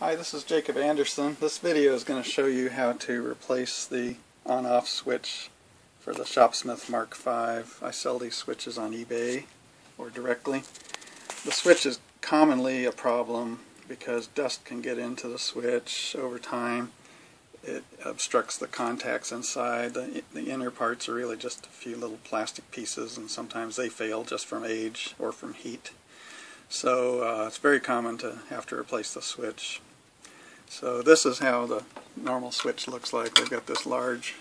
Hi, this is Jacob Anderson. This video is going to show you how to replace the on-off switch for the Shopsmith Mark V. I sell these switches on eBay or directly. The switch is commonly a problem because dust can get into the switch over time. It obstructs the contacts inside. The, the inner parts are really just a few little plastic pieces and sometimes they fail just from age or from heat. So uh, it's very common to have to replace the switch. So this is how the normal switch looks like. We've got this large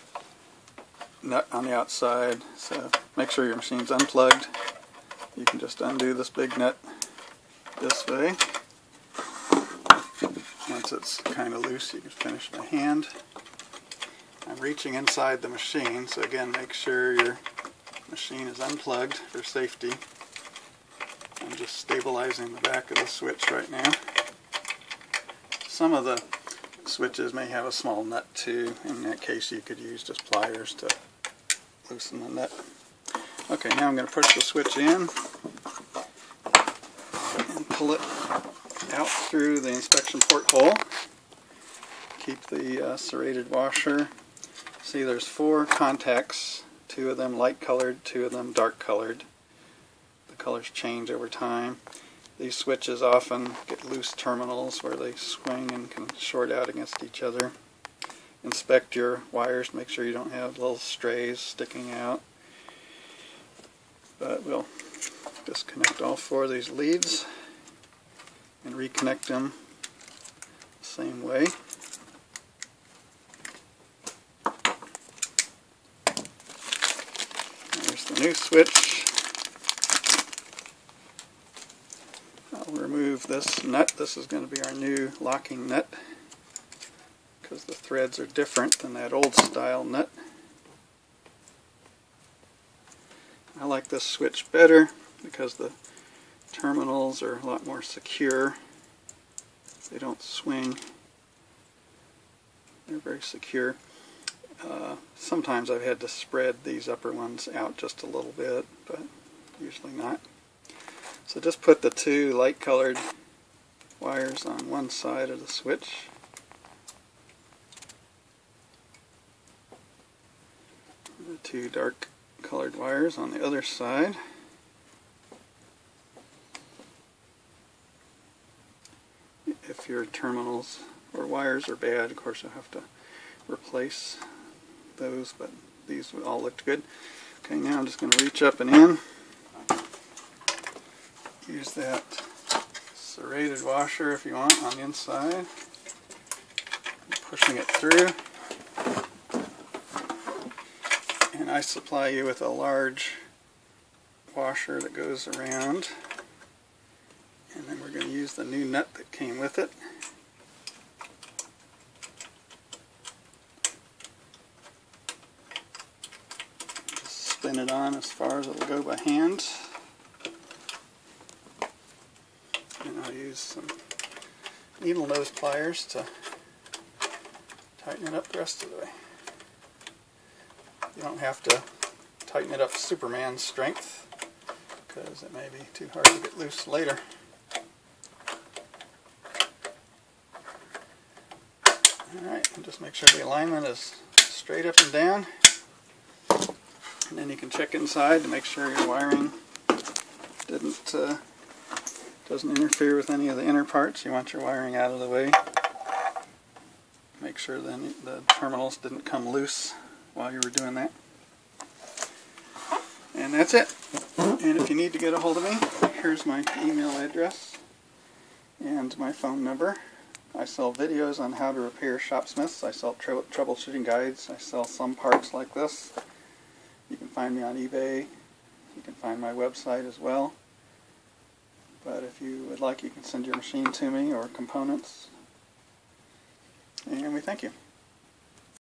nut on the outside. So make sure your machine's unplugged. You can just undo this big nut this way. Once it's kind of loose, you can finish by hand. I'm reaching inside the machine, so again, make sure your machine is unplugged for safety. I'm just stabilizing the back of the switch right now. Some of the switches may have a small nut too. In that case you could use just pliers to loosen the nut. Okay, now I'm going to push the switch in and pull it out through the inspection port hole. Keep the uh, serrated washer. See there's four contacts, two of them light colored, two of them dark colored. The colors change over time. These switches often get loose terminals where they swing and can short out against each other. Inspect your wires make sure you don't have little strays sticking out. But we'll disconnect all four of these leads and reconnect them the same way. There's the new switch. Remove this nut. This is going to be our new locking nut because the threads are different than that old style nut. I like this switch better because the terminals are a lot more secure. They don't swing. They're very secure. Uh, sometimes I've had to spread these upper ones out just a little bit, but usually not. So just put the two light colored wires on one side of the switch. The two dark colored wires on the other side. If your terminals or wires are bad, of course you'll have to replace those, but these all looked good. Okay, now I'm just going to reach up and in use that serrated washer if you want on the inside. pushing it through. And I supply you with a large washer that goes around. And then we're going to use the new nut that came with it. Just spin it on as far as it'll go by hand. Use some needle nose pliers to tighten it up the rest of the way. You don't have to tighten it up Superman strength because it may be too hard to get loose later. Alright, just make sure the alignment is straight up and down. And then you can check inside to make sure your wiring didn't uh, doesn't interfere with any of the inner parts. You want your wiring out of the way. Make sure then the terminals didn't come loose while you were doing that. And that's it. And if you need to get a hold of me, here's my email address and my phone number. I sell videos on how to repair shopsmiths. I sell tr troubleshooting guides. I sell some parts like this. You can find me on eBay. You can find my website as well. But if you would like, you can send your machine to me or components. And we thank you.